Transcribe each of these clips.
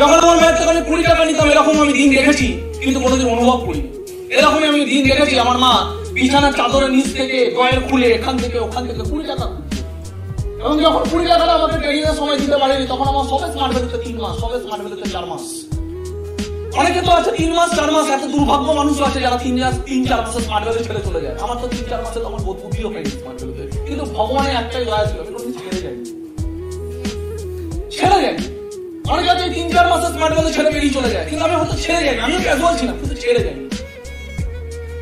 যখন আমার মায়ের আমি কুড়ি টাকা নিতাম এরকম আমি দিন দেখেছি, কিন্তু কোনোদিন অনুভব করিনি। এরকমই আমি দিন দেখেছি, আমার মা বিছানার চাদরের নিচ থেকে ড্রয়ার খুলে এখান থেকে ওখান থেকে কুড়ি টাকা এবং যখন কুড়ি টাকাটা আমাকে ট্রেনিংয়ের সময় দিতে পারেনি, তখন আমার সবে স্মার্ট ভ্যালুতে তিন মাস সবে স্মার্ট ভ্যালুতে চার মাস। অনেকে তো আছে তিন মাস, চার মাস, এত দুর্ভাগ্য মানুষ আছে যারা তিন মাস, তিন, চার মাসে স্মার্ট ভ্যালু ছেড়ে চলে যায়। আমার তো তিন, চার মাসে তো আমার বোধ বুদ্ধিও হয়নি স্মার্ট ভ্যালুতে কিন্তু ভগবানের একটাই দয়া ছিল, আমি কোনোদিন ছেড়ে যাইনি। আছে তিন চার মাসে স্মার্ট ভ্যালু ছেড়ে বেরিয়ে চলে যায়। কিন্তু আমি হয়তো ছেড়ে যাইনি, আমিও ক্যাজুয়াল ছিলাম, কিন্তু ছেড়ে যাইনি।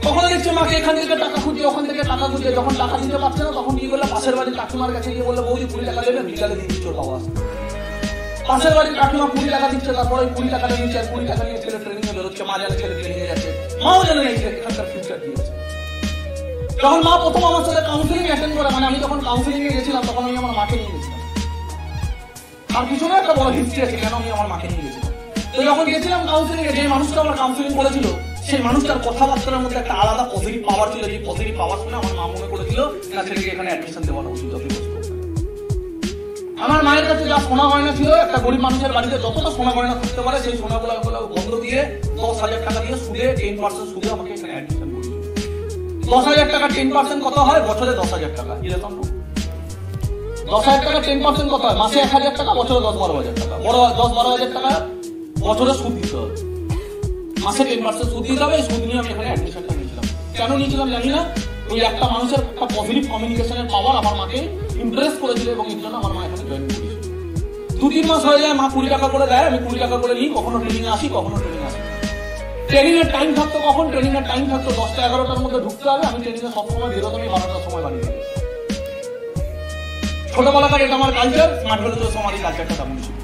কখনো দেখছি মাকে এখান থেকে টাকা খুঁজছে ওখান থেকে টাকা খুঁজছে যখন টাকা দিতে পারছে না, তখন কি করলে? পাশের বাড়ির কাকিমার কাছে গিয়ে বললে, বৌদি, কুড়ি টাকা দেবে বিকালে দিয়ে দিচ্ছ বাবা। পাশের বাড়ির কাকিমা কুড়ি টাকা দিচ্ছে, তারপরে ওই কুড়ি টাকা নিচ্ছে আর কুড়ি টাকা নিয়ে ছেলে ট্রেনিং এ বেরোচ্ছে, মা জানে ছেলে ট্রেনিং যাচ্ছে। মাও জানে এখানকার ফিউচার কি আছে যখন মা প্রথম আমার সাথে কাউন্সিলিং অ্যাটেন্ড করে মানে আমি যখন কাউন্সিলিং এ গেছিলাম, তখন আমি আমার মাকে নিয়ে গেছিলাম। আর পিছনে একটা বড় হিস্ট্রি আছে, কেন আমি আমার মাকে নিয়ে গেছিলাম? তো যখন গেছিলাম কাউন্সিলিং এ, যে মানুষটা আমার কাউন্সিলিং করেছিল, সেই মানুষটার কথাবার্তার মধ্যে একটা আলাদা পজিটিভ পাওয়ার ছিল। যে পজিটিভ পাওয়ার শুনে আমার মা মনে করেছিল, না, ছেলেকে এখানে অ্যাডমিশন দেওয়ানো উচিত আমার মায়ের কাছে যা সোনা গয়না ছিল, একটা গরিব মানুষের বাড়িতে যতটা সোনা গয়না থাকতে পারে, সেই সোনাগুলো গুলো বন্ধ দিয়ে দশ হাজার টাকা দিয়ে সুদে টেন পার্সেন্ট সুদে আমাকে এখানে অ্যাডমিশন করেছিল দশ হাজার টাকা টেন পার্সেন্ট কত হয়? বছরে দশ হাজার টাকা, এরকম। না? দশ হাজার টাকা টেন পার্সেন্ট কত হয়। মাসে এক হাজার টাকা, বছরে দশ বারো হাজার টাকা। বড় দশ বারো হাজার টাকা, বছরে সুদ দিতে হবে। মাসে টেন পার্সেন্ট সুদ দিতে হবে সুদ নিয়ে আমি এখানে অ্যাডমিশনটা নিয়েছিলাম। কেন নিয়েছিলাম জানি না? ওই একটা মানুষের একটা পজিটিভ কমিউনিকেশনের পাওয়ার আমার মাকে ইমপ্রেস করেছিল এবং এর জন্য আমার মা এখানে জয়েন করেছিল দু তিন মাস হয়ে যায়, মা কুড়ি টাকা করে দেয়, আমি কুড়ি টাকা করে নিই। কখনো ট্রেনিং আসি, কখনো ট্রেনিং আসি। ট্রেনিং এর টাইম থাকতো কখন? ট্রেনিং এর টাইম থাকতো দশটা এগারোটার মধ্যে ঢুকতে হবে। আমি ট্রেনিং এ সবসময় বেরোতাম এই বারোটার সময় বাড়ি থেকে ছোটবেলাকার এটা আমার কালচার স্মার্ট ভ্যালু আমার এই কালচারটা তেমন ছিল।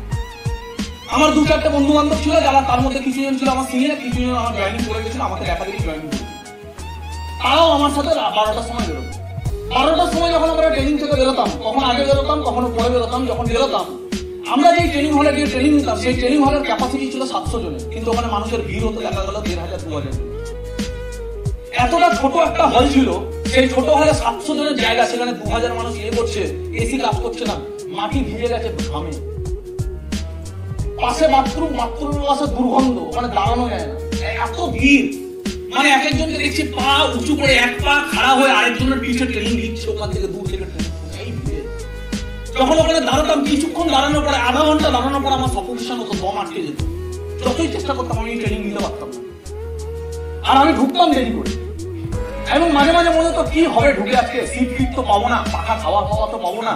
আমার দু চারটে বন্ধু বান্ধব ছিল, যারা তার মধ্যে কিছু জন ছিল আমার সিনিয়র কিছু জন আমার জয়েনিং করে গেছিল, আমাকে দেখা দেখি জয়েনিং করেছিল তারাও আমার সাথে বারোটার সময় বেরোতো। বারোটার সময় যখন আমরা ট্রেনিং থেকে বেরোতাম, কখন আগে বেরোতাম, কখনো পরে বেরোতাম, যখন বেরোতাম, আমরা যে ট্রেনিং হলে গিয়ে ট্রেনিং নিতাম, সেই ট্রেনিং হলের ক্যাপাসিটি ছিল সাতশো জনের। কিন্তু ওখানে মানুষের ভিড় হতে, দেখা গেল দেড় হাজার, দু হাজার। এতটা ছোট একটা হল ছিল সেই ছোট হলে সাতশো জনের জায়গা সেখানে দু হাজার মানুষ ইয়ে করছে এসি কাজ করছে না, মাটি ভিজে গেছে ঘামে। পাশে বাথরুম বাথরুম পাশে দুর্গন্ধ মানে দাঁড়ানো যায় না। এত ভিড়। মানে এক একজনকে দেখছি পা উঁচু করে এক পা খাড়া হয়ে আরেকজনের পিঠে ট্রেনিং দিচ্ছে, ওখান থেকে দূর থেকে যখন ওখানে দাঁড়াতাম, কিছুক্ষণ দাঁড়ানোর পরে, আধা ঘণ্টা দাঁড়ানোর পর আমার সফোকেশন হতো, দম আটকে যেত। যতই চেষ্টা করতাম, আমি ট্রেনিং নিতে পারতাম আর আমি ঢুকতাম দেরি করে। এবং মাঝে মাঝে মনে তো কি হবে ঢুকে আজকে? সিট ফিট তো পাবো না, পাখা খাওয়া খাওয়া তো পাবো না।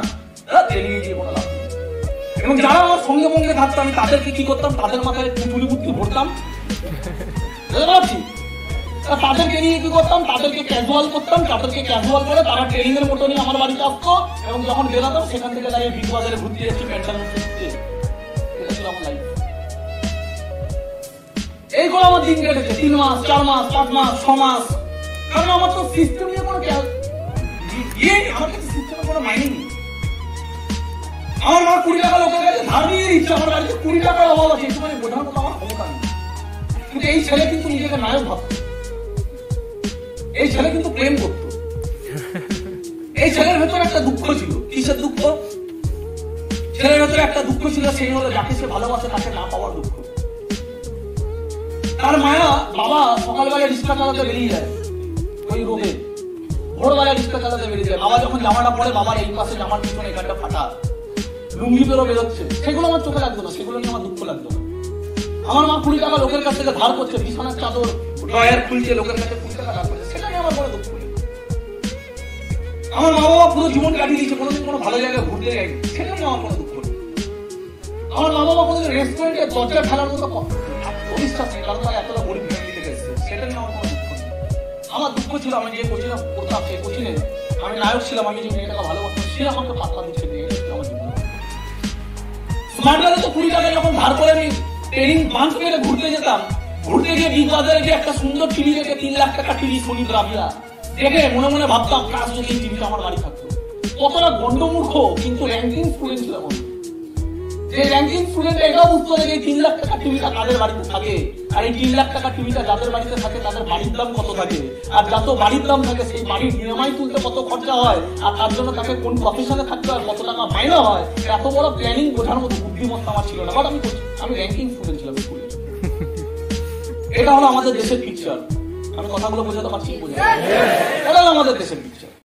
এবং যারা আমার সঙ্গে সঙ্গে থাকতো, আমি তাদেরকে কি করতাম? তাদের মাথায় পুতুলি বুদ্ধি ভরতাম। পারছি তাদেরকে নিয়ে কি করতাম? তাদেরকে ক্যাজুয়াল করতাম, তাদেরকে ক্যাজুয়াল করে তারা ট্রেনিং এর মতো নিয়ে আমার বাড়িতে আসতো। এবং যখন বেরোতাম, সেখান থেকে দাঁড়িয়ে বিগ বাজারে ঘুরতে। যাচ্ছি প্যান্টাল এইগুলো আমার দিন কেটেছে। তিন মাস, চার মাস, পাঁচ মাস, ছ মাস। কারণ আমার তো সিস্টেম নিয়ে কোনো ইয়ে এই ছেলের ভেতরে একটা দুঃখ ছিল। কিসের দুঃখ? ছেলের ভেতরে একটা দুঃখ ছিল, সেই হলো যাকে সে ভালোবাসে, তাকে না পাওয়ার দুঃখ। তার মায়া বাবা সকালবেলা রিক্সা চালাতে বেরিয়ে যায়। রোগে ভোরবেলা রিক্সা চালাতে বেরিয়ে যায়। বাবা যখন জামাটা পরে, বাবার এই পাশে জামার পিছনে এখানটা ফাটা। লুঙ্গি বেরো বেরোচ্ছে। সেগুলো আমার চোখে লাগতো না, সেগুলো নিয়ে আমার দুঃখ লাগতো না। আমার মা কুড়ি টাকা লোকের কাছ থেকে ধার করছে, বিছানার চাদর, ড্রয়ার খুলছে লোকের কাছে কুড়ি টাকা ধার করছে। সেটা নিয়ে আমার বড় দুঃখ। আমার মা বাবা পুরো জীবন কাটিয়ে দিয়েছে কোনোদিন কোনো ভালো জায়গায় ঘুরতে যায়নি। সেটা নিয়ে আমার কোনো দুঃখ। আমার মা বাবা কোনোদিন রেস্টুরেন্টে দরজা ফেলার মতো নেই কারণ তারা এতটা গরিব ফ্যামিলি থেকে সেটা নিয়ে আমার কোনো আমার দুঃখ ছিল, আমি যে কোচিনে পড়তাম সেই কোচিনে আমি নায়ক ছিলাম, আমি যে মেয়েটাকে ভালোবাসতাম, সে আমাকে পাত্তা দিচ্ছে আমার জীবনে। স্মার্ট তো কুড়ি টাকা যখন ধার করে আমি ট্রেনিং বাঞ্চ মেরে ঘুরতে যেতাম, ঘুরতে গিয়ে বিগ বাজারে যে একটা সুন্দর টিভি দেখে তিন লাখ টাকা টিভি সোনি দ্রাবিয়া দেখে মনে মনে ভাবতাম কাজ যদি এই টিভিটা আমার বাড়ি থাকতো কতটা গন্ডমূর্খ কিন্তু র্যাঙ্কিং স্টুডেন্ট ছিলাম আমি। যে র্যাঙ্কিং স্টুডেন্ট এটাও বুঝতো যে তিন লাখ টাকা টিভিটা কাদের বাড়িতে থাকে আর এই তিন লাখ টাকা টিভিটা যাদের বাড়িতে থাকে তাদের বাড়ির দাম কত থাকে? আর যত বাড়ির দাম থাকে সেই বাড়ির ইএমআই তুলতে কত খরচা হয়? আর তার জন্য তাকে কোন প্রফেশনে থাকতে হয় কত টাকা মাইনে হয়? এত বড় প্ল্যানিং বোঝার মতো বুদ্ধিমত্তা আমার ছিল না। বাট আমি। আমি র্যাঙ্কিং স্টুডেন্ট ছিলাম স্কুলে এটা হলো আমাদের দেশের পিকচার আমি কথাগুলো বোঝাতে পারছি? বোঝা এটা হলো আমাদের দেশের পিকচার